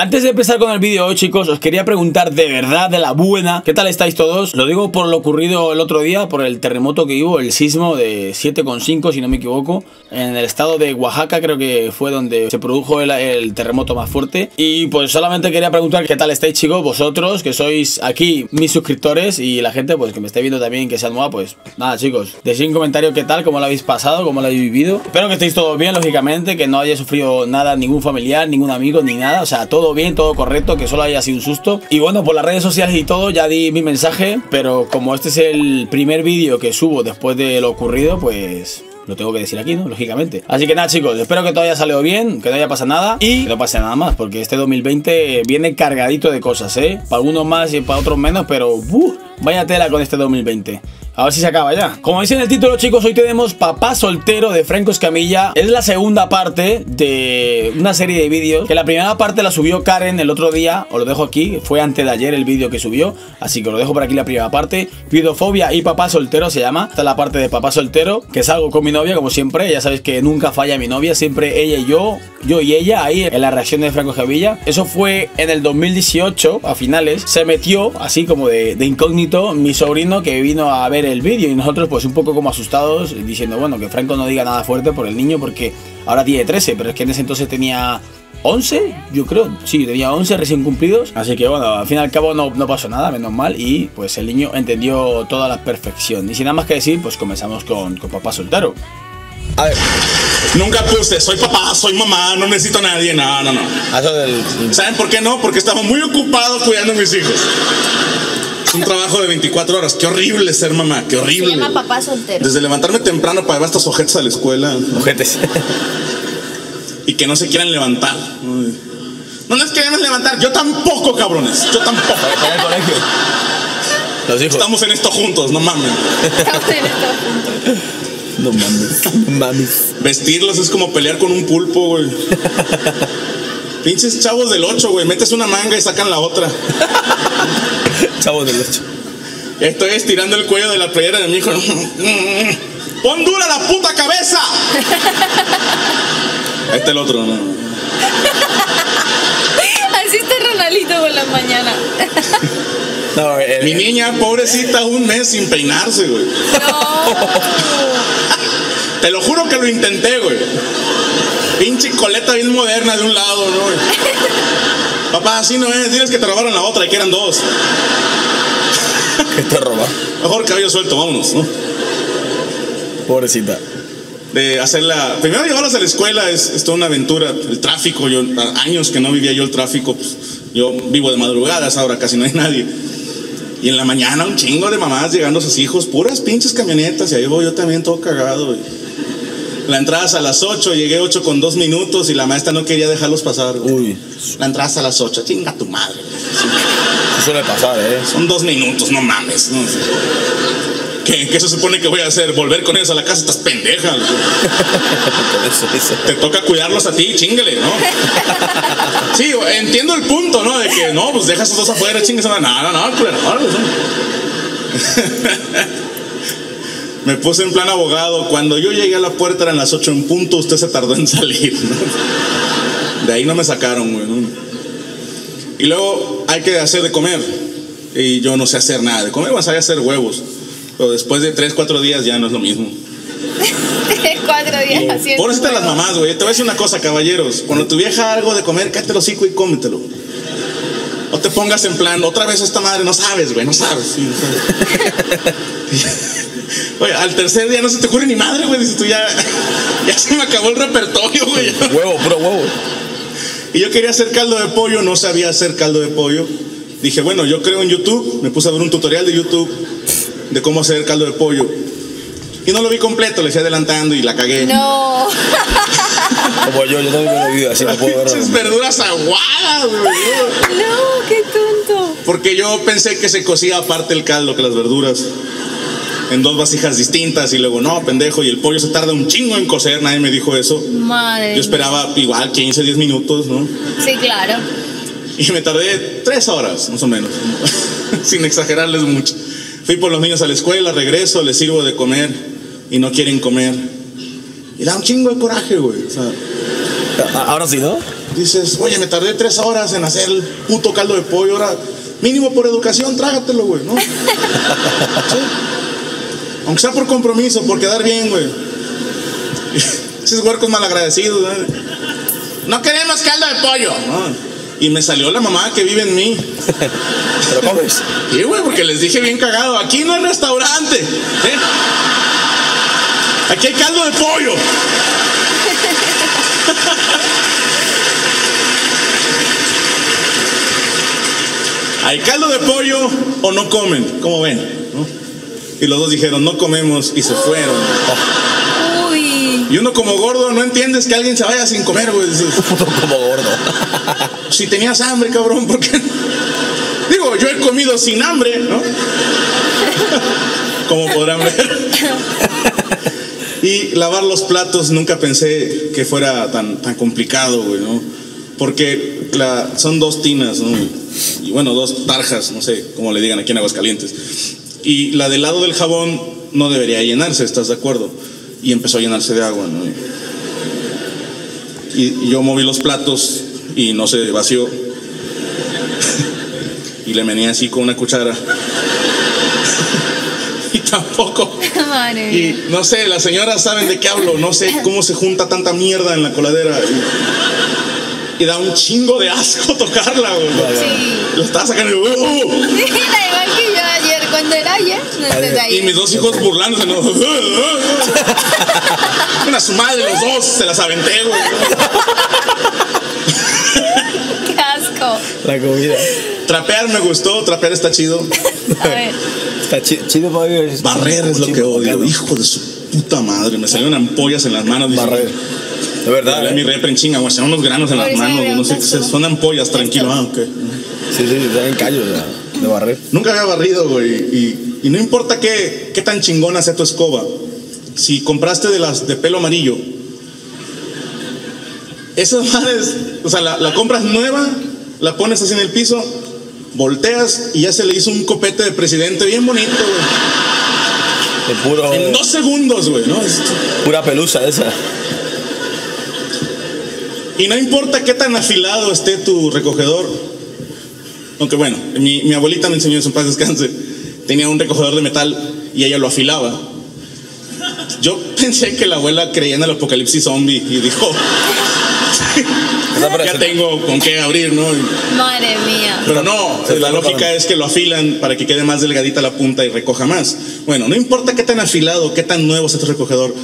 Antes de empezar con el vídeo hoy chicos, os quería preguntar de verdad, de la buena, ¿qué tal estáis todos? Lo digo por lo ocurrido el otro día, por el terremoto que hubo, el sismo de 7,5 si no me equivoco, en el estado de Oaxaca creo que fue donde se produjo el, terremoto más fuerte. Y pues solamente quería preguntar qué tal estáis chicos, vosotros, que sois aquí mis suscriptores y la gente pues que me esté viendo también, que sea nueva, pues nada chicos, decid un comentario qué tal, cómo lo habéis pasado, cómo lo habéis vivido. Espero que estéis todos bien, lógicamente, que no haya sufrido nada, ningún familiar, ningún amigo, ni nada, o sea, todo bien, todo correcto, que solo haya sido un susto. Y bueno, por las redes sociales y todo ya di mi mensaje, pero como este es el primer vídeo que subo después de lo ocurrido, pues lo tengo que decir aquí, ¿no? Lógicamente. Así que nada, chicos, espero que todo haya salido bien, que no haya pasado nada y que no pase nada más, porque este 2020 viene cargadito de cosas, ¿eh? Para algunos más y para otros menos, pero ¡uh! vaya tela con este 2020. A ver si se acaba ya. Como dice en el título, chicos, hoy tenemos Papá Soltero de Franco Escamilla. Es la segunda parte de una serie de vídeos. Que la primera parte la subió Karen el otro día. Os lo dejo aquí. Fue antes de ayer el vídeo que subió. Así que os lo dejo por aquí la primera parte. Videofobia y Papá Soltero se llama. Esta es la parte de Papá Soltero. Que salgo con mi novia, como siempre. Ya sabéis que nunca falla mi novia. Siempre ella y yo. Yo y ella ahí en la reacción de Franco Escamilla. Eso fue en el 2018, a finales. Se metió, así como de, de incógnito, mi sobrino que vino a ver el vídeo y nosotros pues un poco como asustados diciendo, bueno, que Franco no diga nada fuerte por el niño porque ahora tiene 13, pero es que en ese entonces tenía 11, yo creo, sí, tenía 11 recién cumplidos, así que bueno, al fin y al cabo no, no pasó nada, menos mal, y pues el niño entendió toda la perfección. Y sin nada más que decir, pues comenzamos con, con papá soltero. A ver. Nunca puse, soy papá, soy mamá, no necesito a nadie, no, no, no. ¿Saben por qué no? Porque estaba muy ocupado cuidando a mis hijos. Es un trabajo de 24 horas. Qué horrible ser mamá, qué horrible. Se llama papá soltero. Desde levantarme temprano para llevar estos ojetes a la escuela. Ojetes. y que no se quieran levantar. No nos queremos levantar. Yo tampoco, cabrones. Yo tampoco. Los hijos. Estamos en esto juntos, no mames. Estamos en esto juntos. No mames. No mames. Vestirlos es como pelear con un pulpo, güey. Pinches chavos del 8, güey. Metes una manga y sacan la otra. Chavos del 8. Estoy estirando el cuello de la playera de mi hijo. ¡Pon dura la puta cabeza! Este es el otro, ¿no? Así está Ronaldito por la mañana. No, el- Mi niña, pobrecita, un mes sin peinarse, güey. No. Te lo juro que lo intenté, güey. Pinche coleta bien moderna de un lado, ¿no? güey? Papá, así no es. Diles que te robaron la otra y que eran dos. que te roba. Mejor cabello suelto, vámonos, ¿no? Pobrecita. De hacerla. Primero llevarlos a la escuela es, es toda una aventura. El tráfico, yo, años que no vivía yo el tráfico. pues, yo vivo de madrugadas, ahora casi no hay nadie. Y en la mañana un chingo de mamás llegando a sus hijos, puras pinches camionetas, y ahí voy yo también todo cagado. La entrada es a las 8, llegué 8 con 2 minutos y la maestra no quería dejarlos pasar. Uy, La entrada es a las 8, chinga tu madre. eso suele pasar, ¿eh? Son dos minutos, no mames. ¿no? ¿Qué, ¿Qué se supone que voy a hacer? ¿Volver con ellos a la casa? Estás pendeja. Te toca cuidarlos a ti, chingale, ¿no? Sí, entiendo el punto, ¿no? De que no, pues deja esos dos afuera, chingues. No, no, no, culero, no, no. Me puse en plan abogado. Cuando yo llegué a la puerta eran las 8 en punto, usted se tardó en salir. ¿no? De ahí no me sacaron, güey. ¿no? Y luego hay que hacer de comer. Y yo no sé hacer nada de comer, vas a hacer huevos. Pero después de 3, 4 días ya no es lo mismo. Cuatro días haciendo. Pobrecita las huevos. mamás, güey. Te voy a decir una cosa, caballeros. Cuando tu vieja algo de comer, cállate el hocico y cómetelo. No te pongas en plan, otra vez esta madre, no sabes, güey, no sabes. Sí, no sabes. Oye, al tercer día no se te ocurre ni madre, güey. Dices tú ya, ya se me acabó el repertorio, güey. Huevo, puro huevo. Y yo quería hacer caldo de pollo, no sabía hacer caldo de pollo. Dije, bueno, yo creo en YouTube, me puse a ver un tutorial de YouTube de cómo hacer caldo de pollo. Y no lo vi completo, le fui adelantando y la cagué. No. Como yo, yo también me lo así no puedo ver. verduras aguadas, güey. No, qué tonto. Porque yo pensé que se cocía aparte el caldo que las verduras. En dos vasijas distintas y luego, no, pendejo, y el pollo se tarda un chingo en cocer, nadie me dijo eso. Madre. Yo esperaba igual 15, 10 minutos, ¿no? Sí, claro. Y me tardé tres horas, más o menos, sin exagerarles mucho. Fui por los niños a la escuela, regreso, les sirvo de comer y no quieren comer. Y da un chingo de coraje, güey. O sea, Ahora sí, ¿no? dices, oye, me tardé tres horas en hacer el puto caldo de pollo, ahora mínimo por educación, trágatelo, güey, ¿no? Sí. Aunque sea por compromiso, por quedar bien, güey. Esos huercos malagradecidos, ¿no? No queremos caldo de pollo. ¿no? Y me salió la mamá que vive en mí. ¿Pero comes? Sí, güey, porque les dije bien cagado, aquí no hay restaurante. ¿eh? Aquí hay caldo de pollo. Hay caldo de pollo o no comen, ¿cómo ven? ¿No? Y los dos dijeron, no comemos y se fueron. Uy. Y uno como gordo no entiendes que alguien se vaya sin comer, güey. Como gordo. si tenías hambre, cabrón, ¿por qué? Digo, yo he comido sin hambre, ¿no? Como podrán ver. Y lavar los platos nunca pensé que fuera tan, tan complicado, güey, ¿no? Porque son dos tinas, ¿no? Y bueno, dos tarjas, no sé cómo le digan aquí en Aguascalientes. Y la del lado del jabón no debería llenarse, ¿estás de acuerdo? Y empezó a llenarse de agua, ¿no? Y, y yo moví los platos y no se vació. y le mené así con una cuchara. y tampoco. Madre. Y no sé, las señoras saben de qué hablo, no sé cómo se junta tanta mierda en la coladera. Y, y da un chingo de asco tocarla, güey. Sí. Lo estaba sacando y, ¡uh! Mira, igual que yo ayer, cuando era ayer. No estés y ahí. mis dos hijos burlándose, ¿no? Una su madre, los dos, se las aventé, güey. Qué asco. La comida. Trapear me gustó, trapear está chido. A ver. Está chi- chido, Fabio. es- Barrer es lo que chido, odio, bacano. hijo de su puta madre. Me salieron ampollas en las manos. Barrer. De verdad. ¿eh? mi repre en chinga, güey, se unos granos en las manos, no sé son ampollas, tranquilo, ah, ok. Sí, sí, está en callos de, de barrer. Nunca había barrido, güey, y, y no importa qué, qué tan chingona sea tu escoba, si compraste de las de pelo amarillo, esas madres, o sea, la, la compras nueva, la pones así en el piso, volteas y ya se le hizo un copete de presidente bien bonito, güey. De puro. En dos segundos, güey, ¿no? Pura pelusa esa. Y no importa qué tan afilado esté tu recogedor. Aunque bueno, mi, mi abuelita me enseñó eso en paz descanse. Tenía un recogedor de metal y ella lo afilaba. Yo pensé que la abuela creía en el apocalipsis zombie y dijo, ya tengo con qué abrir, ¿no? Madre mía. Pero no, Se la lógica es que lo afilan para que quede más delgadita la punta y recoja más. Bueno, no importa qué tan afilado, qué tan nuevo sea tu recogedor,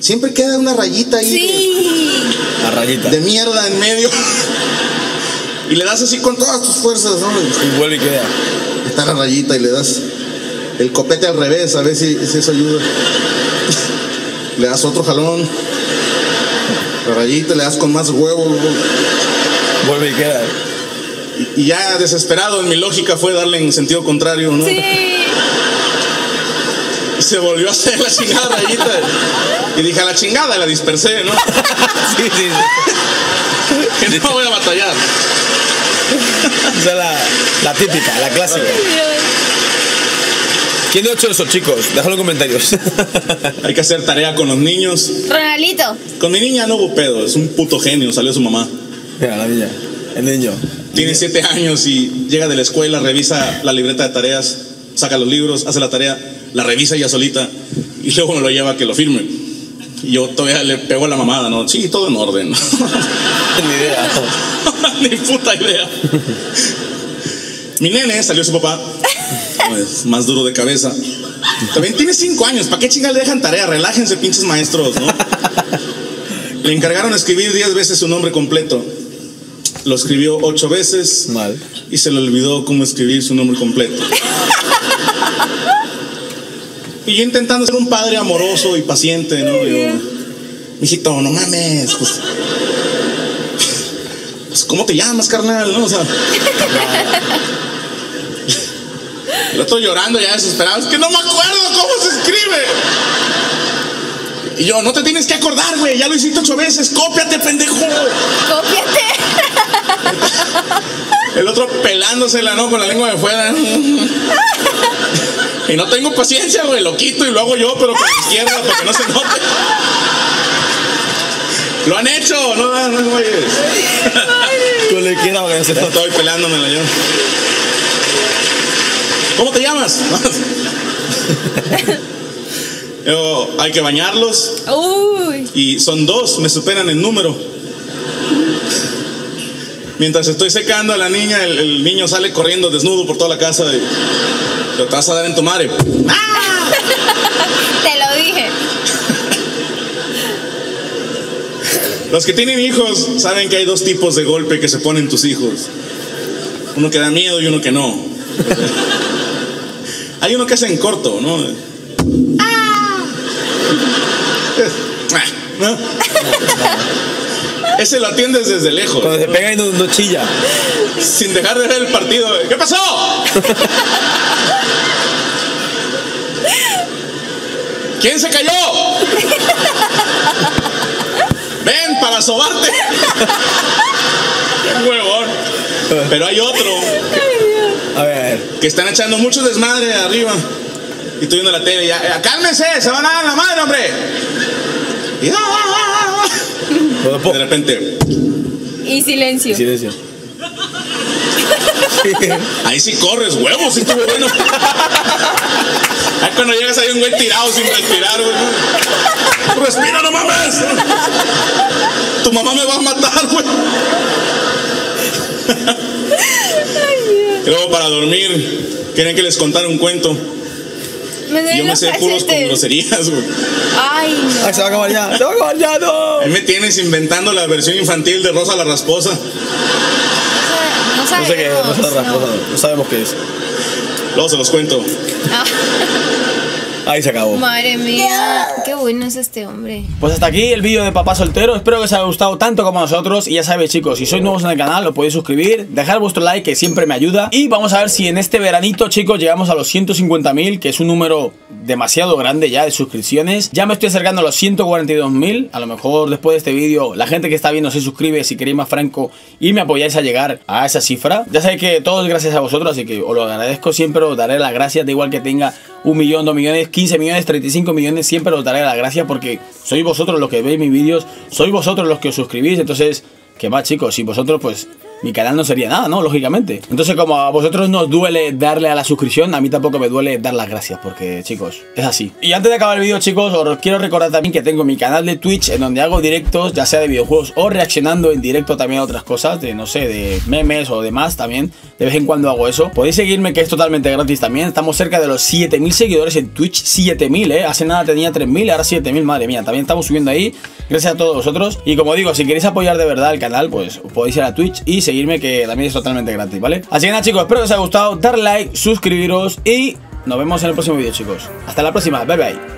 siempre queda una rayita ahí de- Sí. La rayita. de mierda en medio. Y le das así con todas tus fuerzas, ¿no? Y vuelve y queda. Está la rayita y le das el copete al revés, a ver si, si eso ayuda. Le das otro jalón. La rayita le das con más huevo. Vuelve y queda. Y, ya desesperado en mi lógica fue darle en sentido contrario, ¿no? Sí. Y se volvió a hacer la chingada rayita. Y dije, a la chingada, la dispersé, ¿no? Sí, sí, sí. Que no voy a batallar. Esa es la, la típica, la clásica. ¿Quién ha hecho eso, chicos? Déjalo en comentarios. Hay que hacer tarea con los niños. Ronalito. Con mi niña no hubo pedo, es un puto genio, salió su mamá. Mira, la niña. El niño. Tiene siete años y llega de la escuela, revisa la libreta de tareas, saca los libros, hace la tarea, la revisa ella solita y luego me lo lleva a que lo firme. Y yo todavía le pego a la mamada, ¿no? Sí, todo en orden. Ni idea. Ni puta idea. Mi nene salió su papá, pues, más duro de cabeza. También tiene cinco años, ¿para qué chingas le dejan tarea? Relájense, pinches maestros, ¿no? Le encargaron escribir diez veces su nombre completo. Lo escribió ocho veces Mal. y se le olvidó cómo escribir su nombre completo. Y yo intentando ser un padre amoroso y paciente, ¿no? Yo, mijito, no mames, pues, pues, ¿cómo te llamas, carnal? ¿No? O sea, el otro llorando ya desesperado, es que no me acuerdo cómo se escribe. Y yo, no te tienes que acordar, güey, ya lo hiciste ocho veces, cópiate, pendejo. Cópiate. El otro pelándosela, ¿no? Con la lengua de fuera. Y no tengo paciencia, güey. Lo quito y lo hago yo, pero con la izquierda para que no se note. Lo han hecho, no, no, güeyes. Tú le quieras que no se Estoy pelándomela yo. ¿Cómo te llamas? Yo, hay que bañarlos Uy. y son dos, me superan el número. Mientras estoy secando a la niña, el, el niño sale corriendo desnudo por toda la casa y lo te vas a dar en tu madre. Te lo dije. Los que tienen hijos saben que hay dos tipos de golpe que se ponen tus hijos. Uno que da miedo y uno que no. Hay uno que es en corto, ¿no? Ah, ¿no? Ese lo atiendes desde lejos, Cuando se pega y no, no chilla. sin dejar de ver el partido. ¿Qué pasó? ¿Quién se cayó? Ven para sobarte. Qué huevón. Pero hay otro. Que están echando mucho desmadre arriba. Y estoy viendo la tele y ya, cálmense, se van a dar la madre, hombre. Y, ah, ah, ah, ah. De repente, Y silencio. Silencio. ahí sí corres, huevos, sí estuvo bueno. Ahí cuando llegas hay un güey tirado sin respirar, güey. Respira, no mames. Tu mamá me va a matar, güey. Y luego para dormir, quieren que les contara un cuento. Me Yo me sé puros con groserías, güey. Ay, no. Ay, se va a acabar ya. Se va a acabar ya, no. Ahí me tienes inventando la versión infantil de Rosa la Rasposa. No No sé qué, no, sabemos. sé, no. no, no sabemos qué es. Luego se los cuento. Ah, Ahí se acabó. madre mía. Qué bueno es este hombre. Pues hasta aquí el vídeo de papá soltero. Espero que os haya gustado tanto como a nosotros. Y ya sabéis, chicos, si sois nuevos en el canal, lo podéis suscribir, dejar vuestro like, que siempre me ayuda. Y vamos a ver si en este veranito, chicos, llegamos a los 150.000, que es un número demasiado grande ya de suscripciones. Ya me estoy acercando a los 142.000. A lo mejor después de este vídeo, la gente que está viendo se suscribe si queréis más franco y me apoyáis a llegar a esa cifra. Ya sabéis que todo es gracias a vosotros, así que os lo agradezco siempre. Os daré las gracias, da igual que tenga un millón, dos millones, 15 millones, 35 millones, siempre os daré las gracias porque sois vosotros los que veis mis vídeos, sois vosotros los que os suscribís, entonces, ¿qué más chicos? Si vosotros pues mi canal no sería nada, ¿no? Lógicamente. Entonces, como a vosotros no os duele darle a la suscripción, a mí tampoco me duele dar las gracias, porque, chicos, es así. Y antes de acabar el vídeo, chicos, os quiero recordar también que tengo mi canal de Twitch, en donde hago directos, ya sea de videojuegos o reaccionando en directo también a otras cosas, de, no sé, de memes o demás también. De vez en cuando hago eso. Podéis seguirme, que es totalmente gratis también. Estamos cerca de los 7000 seguidores en Twitch. 7000, ¿eh? Hace nada tenía 3000, ahora 7000, madre mía. También estamos subiendo ahí. Gracias a todos vosotros. Y como digo, si queréis apoyar de verdad el canal, pues podéis ir a Twitch y seguirme, que también es totalmente gratis, ¿vale? Así que nada, chicos, espero que os haya gustado. Dar like, suscribiros y nos vemos en el próximo vídeo, chicos. Hasta la próxima, bye bye.